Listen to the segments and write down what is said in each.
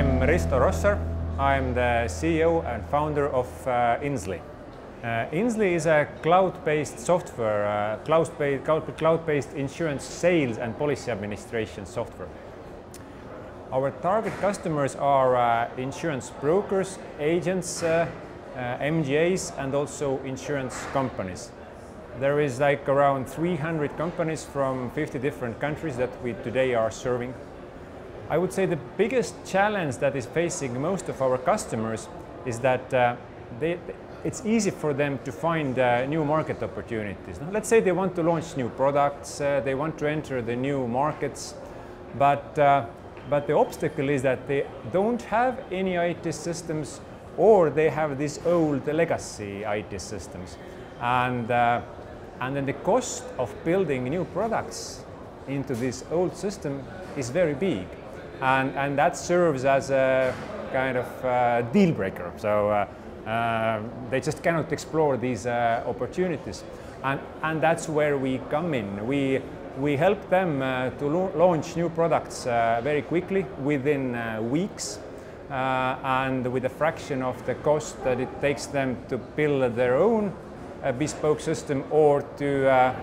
Risto Rossar. I'm the CEO and founder of uh, Insly. Uh, is a cloud-based software, uh, cloud-based, cloud-based insurance sales and policy administration software. Our target customers are uh, insurance brokers, agents, uh, uh, MGAs and also insurance companies. There is like around 300 companies from 50 different countries that we today are serving. I would say the biggest challenge that is facing most of our customers is that uh, they, it's easy for them to find uh, new market opportunities. Now, let's say they want to launch new products, uh, they want to enter the new markets, but, uh, but the obstacle is that they don't have any IT systems or they have these old legacy IT systems. And, uh, and then the cost of building new products into this old system is very big and, and that serves as a kind of uh, deal breaker. So uh, uh, they just cannot explore these uh, opportunities. And, and that's where we come in. We, we help them uh, to launch new products uh, very quickly, within weeks, and with a fraction of the cost that it takes them to build their own bespoke system or to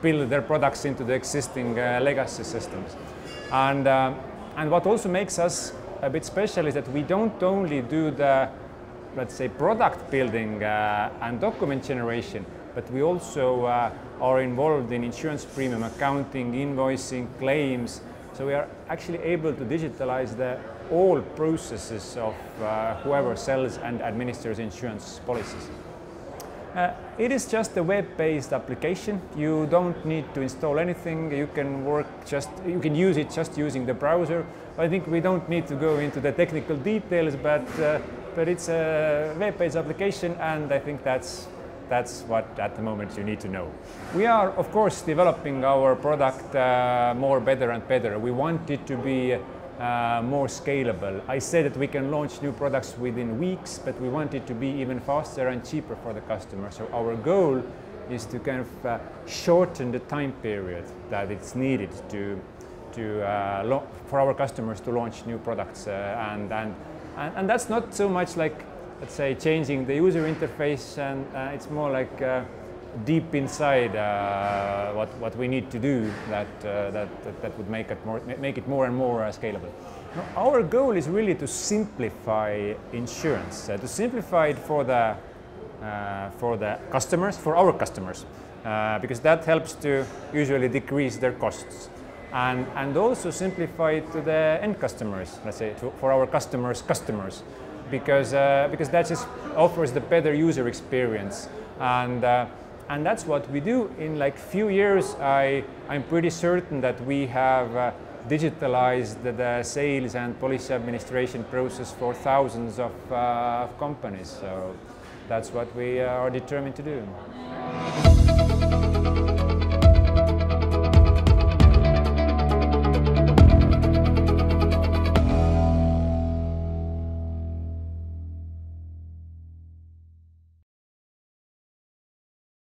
build their products into the existing legacy systems. And and what also makes us a bit special is that we don't only do the, let's say, product building uh, and document generation, but we also uh, are involved in insurance premium accounting, invoicing, claims. So we are actually able to digitalize the all processes of uh, whoever sells and administers insurance policies. Uh, it is just a web-based application. You don't need to install anything. You can work just, you can use it just using the browser. I think we don't need to go into the technical details, but, uh, but it's a web-based application and I think that's, that's what at the moment you need to know. We are, of course, developing our product uh, more better and better. We want it to be uh, more scalable. I said that we can launch new products within weeks, but we want it to be even faster and cheaper for the customer. So our goal is to kind of uh, shorten the time period that it's needed to, to uh, for our customers to launch new products. Uh, and, and, and, and, that's not so much like, let's say, changing the user interface, and uh, it's more like uh, deep inside uh, what, what we need to do that, uh, that, that, that, would make it more, make it more and more uh, scalable. Now, our goal is really to simplify insurance, uh, to simplify it for the, uh, for the customers, for our customers, uh, because that helps to usually decrease their costs. And, and also simplify it to the end customers, let's say, to, for our customers' customers, because, because that just offers the better user experience. And and that's what we do. In like few years, I, I'm pretty certain that we have uh, digitalized the, the, sales and policy administration process for thousands of, uh, of companies. So that's what we uh, are determined to do.